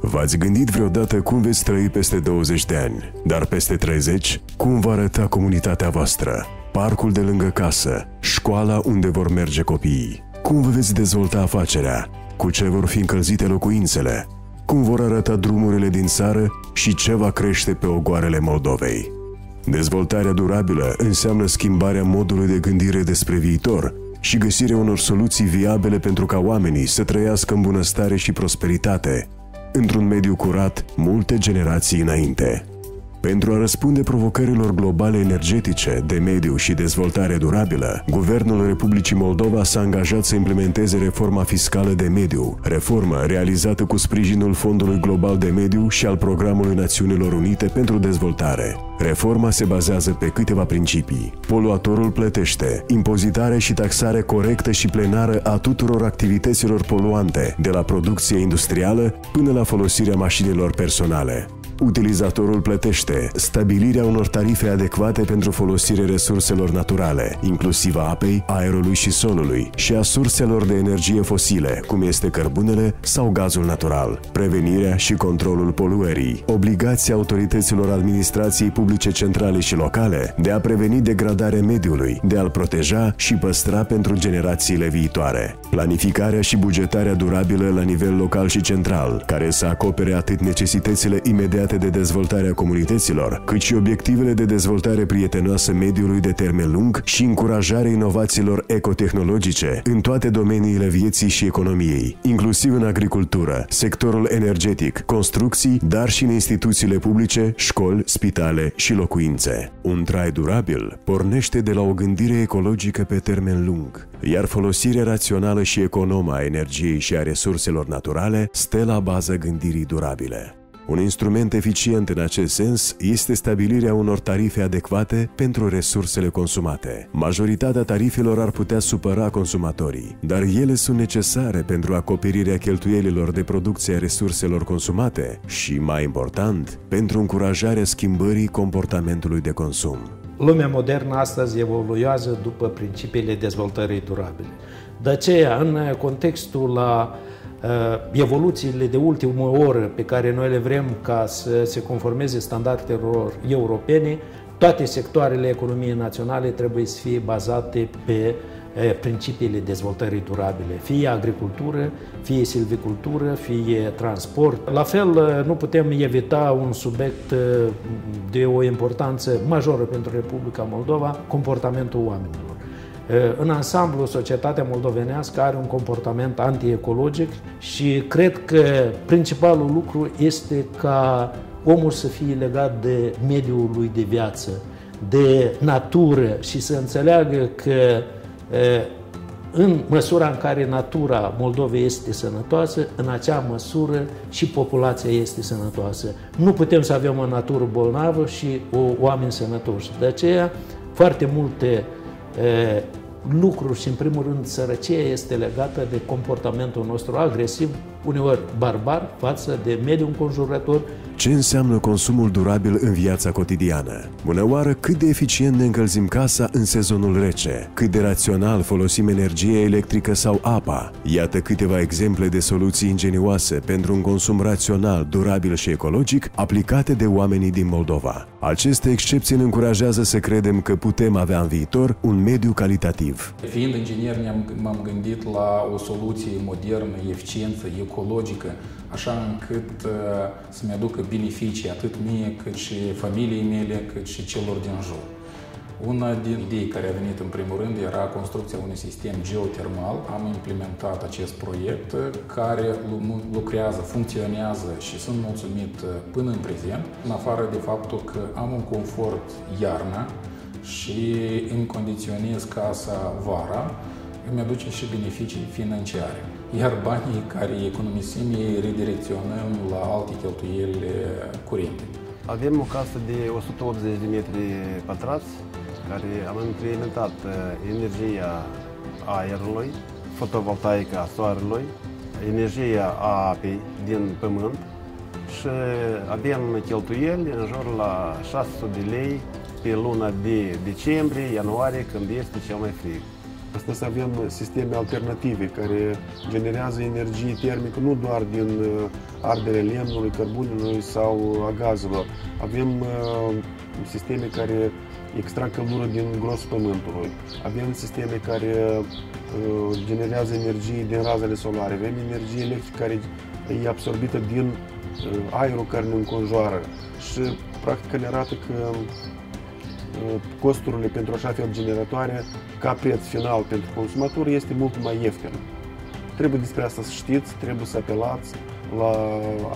V-ați gândit vreodată cum veți trăi peste 20 de ani, dar peste 30, cum va arăta comunitatea voastră, parcul de lângă casă, școala unde vor merge copiii, cum vă veți dezvolta afacerea, cu ce vor fi încălzite locuințele, cum vor arăta drumurile din țară și ce va crește pe ogoarele Moldovei. Dezvoltarea durabilă înseamnă schimbarea modului de gândire despre viitor și găsirea unor soluții viabile pentru ca oamenii să trăiască în bunăstare și prosperitate, într-un mediu curat multe generații înainte. Pentru a răspunde provocărilor globale energetice, de mediu și dezvoltare durabilă, Guvernul Republicii Moldova s-a angajat să implementeze reforma fiscală de mediu, reformă realizată cu sprijinul Fondului Global de Mediu și al Programului Națiunilor Unite pentru Dezvoltare. Reforma se bazează pe câteva principii. Poluatorul plătește, impozitare și taxare corectă și plenară a tuturor activităților poluante, de la producție industrială până la folosirea mașinilor personale. Utilizatorul plătește stabilirea unor tarife adecvate pentru folosirea resurselor naturale, inclusiv a apei, aerului și solului, și a surselor de energie fosile, cum este cărbunele sau gazul natural, prevenirea și controlul poluării, obligația autorităților administrației publice centrale și locale de a preveni degradarea mediului, de a-l proteja și păstra pentru generațiile viitoare, planificarea și bugetarea durabilă la nivel local și central, care să acopere atât necesitățile imediate legate de dezvoltarea comunităților, cât și obiectivele de dezvoltare prietenoasă mediului de termen lung și încurajarea inovațiilor ecotehnologice în toate domeniile vieții și economiei, inclusiv în agricultură, sectorul energetic, construcții, dar și în instituțiile publice, școli, spitale și locuințe. Un trai durabil pornește de la o gândire ecologică pe termen lung, iar folosirea rațională și economă a energiei și a resurselor naturale stă la baza gândirii durabile. Un instrument eficient în acest sens este stabilirea unor tarife adecvate pentru resursele consumate. Majoritatea tarifelor ar putea supăra consumatorii, dar ele sunt necesare pentru acoperirea cheltuielilor de producție a resurselor consumate și, mai important, pentru încurajarea schimbării comportamentului de consum. Lumea modernă astăzi evoluează după principiile dezvoltării durabile. De aceea, în contextul la Uh, evoluțiile de ultimă oră pe care noi le vrem ca să se conformeze standardelor europene, toate sectoarele economiei naționale trebuie să fie bazate pe uh, principiile dezvoltării durabile, fie agricultură, fie silvicultură, fie transport. La fel, uh, nu putem evita un subiect de o importanță majoră pentru Republica Moldova, comportamentul oamenilor. În ansamblu, societatea moldovenească are un comportament antiecologic și cred că principalul lucru este ca omul să fie legat de mediul lui de viață, de natură și să înțeleagă că în măsura în care natura Moldovei este sănătoasă, în acea măsură și populația este sănătoasă. Nu putem să avem o natură bolnavă și o oameni sănătoși. De aceea, foarte multe lucruri și, în primul rând, sărăcia este legată de comportamentul nostru agresiv, uneori barbar, față de mediul înconjurător. Ce înseamnă consumul durabil în viața cotidiană? Bună oară, cât de eficient ne încălzim casa în sezonul rece? Cât de rațional folosim energie electrică sau apa? Iată câteva exemple de soluții ingenioase pentru un consum rațional, durabil și ecologic aplicate de oamenii din Moldova. Aceste excepții ne încurajează să credem că putem avea în viitor un mediu calitativ. Fiind inginer, m-am gândit la o soluție modernă, eficientă, ecologică, așa încât uh, să-mi aducă beneficii atât mie, cât și familiei mele, cât și celor din jur. Una din idei care a venit în primul rând era construcția unui sistem geotermal. Am implementat acest proiect care lucrează, funcționează și sunt mulțumit uh, până în prezent, în afară de faptul că am un confort iarna și îmi condiționez casa vara, îmi aduce și beneficii financiare. Iar banii care economisim ei redirecționăm la alte cheltuieli curente. Avem o casă de 180 de metri pătrați care am implementat uh, energia aerului, fotovoltaica a soarelui, energia a apei din pământ și avem cheltuieli în jur la 600 de lei pe luna de decembrie, ianuarie, când este cel mai frig. Astăzi avem sisteme alternative care generează energie termică nu doar din uh, arderea lemnului, cărbunului sau a gazelor. Avem uh, sisteme care extrag căldură din grosul pământului. Avem sisteme care uh, generează energie din razele solare. Avem energie electrică care e absorbită din aerul care ne înconjoară. Și practic ne arată că costurile pentru așa fel generatoare ca preț final pentru consumator este mult mai ieftin. Trebuie despre asta să știți, trebuie să apelați la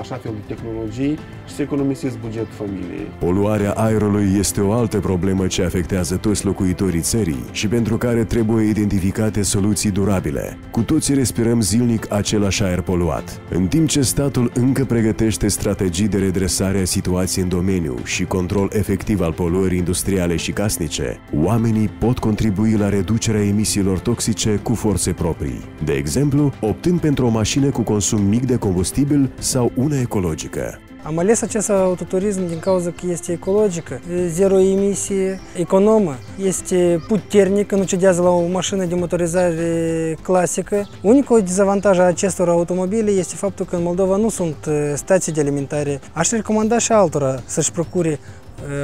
așa fel de tehnologii și să economisiți bugetul familiei. Poluarea aerului este o altă problemă ce afectează toți locuitorii țării și pentru care trebuie identificate soluții durabile. Cu toții respirăm zilnic același aer poluat. În timp ce statul încă pregătește strategii de redresare a situației în domeniu și control efectiv al poluării industriale și casnice, oamenii pot contribui la reducerea emisiilor toxice cu forțe proprii. De exemplu, optând pentru o mașină cu consum mic de combustibil sau una ecologică. Am ales acest autoturism din cauza că este ecologică, zero emisie, economă, este puternică, nu cedează la o mașină de motorizare clasică. Unicul dezavantaj a acestor automobile este faptul că în Moldova nu sunt stații de alimentare. Aș recomanda și altora să-și procure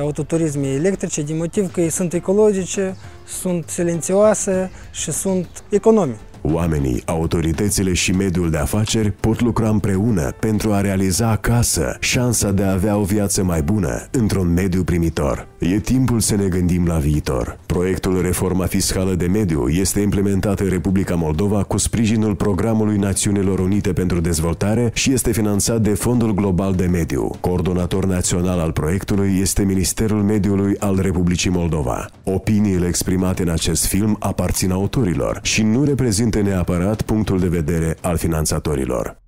autoturisme electrice din motiv că sunt ecologice, sunt silențioase și sunt economice. Oamenii, autoritățile și mediul de afaceri pot lucra împreună pentru a realiza acasă șansa de a avea o viață mai bună într-un mediu primitor. E timpul să ne gândim la viitor. Proiectul Reforma Fiscală de Mediu este implementat în Republica Moldova cu sprijinul Programului Națiunilor Unite pentru Dezvoltare și este finanțat de Fondul Global de Mediu. Coordonator național al proiectului este Ministerul Mediului al Republicii Moldova. Opiniile exprimate în acest film aparțin autorilor și nu reprezintă neapărat punctul de vedere al finanțatorilor.